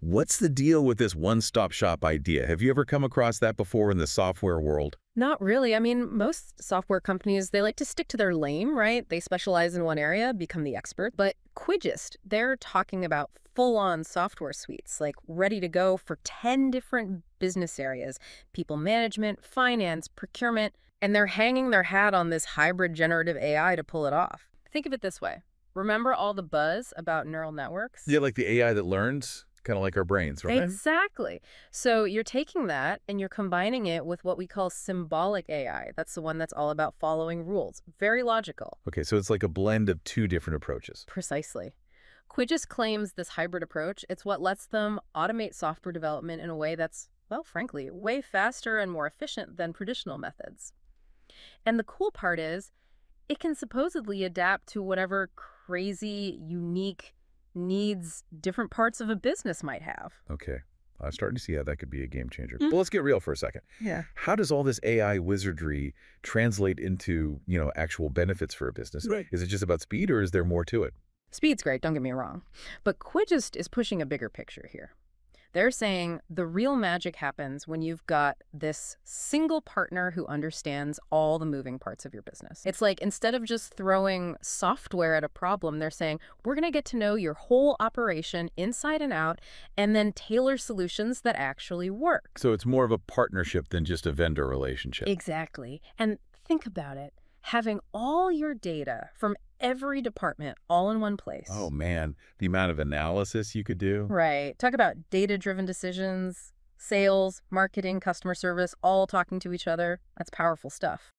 What's the deal with this one-stop shop idea? Have you ever come across that before in the software world? Not really. I mean, most software companies, they like to stick to their lane, right? They specialize in one area, become the expert. But Quidgest, they're talking about full-on software suites, like ready to go for 10 different business areas, people management, finance, procurement, and they're hanging their hat on this hybrid generative AI to pull it off. Think of it this way. Remember all the buzz about neural networks? Yeah, like the AI that learns, kind of like our brains, right? Exactly. So you're taking that and you're combining it with what we call symbolic AI. That's the one that's all about following rules. Very logical. Okay, so it's like a blend of two different approaches. Precisely. Quidgest claims this hybrid approach. It's what lets them automate software development in a way that's, well, frankly, way faster and more efficient than traditional methods. And the cool part is, it can supposedly adapt to whatever crazy, unique needs different parts of a business might have. Okay. I'm starting to see how that could be a game changer. Mm. But let's get real for a second. Yeah. How does all this AI wizardry translate into, you know, actual benefits for a business? Right. Is it just about speed or is there more to it? Speed's great, don't get me wrong. But Quidgest is pushing a bigger picture here. They're saying the real magic happens when you've got this single partner who understands all the moving parts of your business. It's like instead of just throwing software at a problem, they're saying, we're going to get to know your whole operation inside and out and then tailor solutions that actually work. So it's more of a partnership than just a vendor relationship. Exactly. And think about it. Having all your data from every department all in one oh, place. Oh man, the amount of analysis you could do. Right. Talk about data-driven decisions, sales, marketing, customer service, all talking to each other. That's powerful stuff.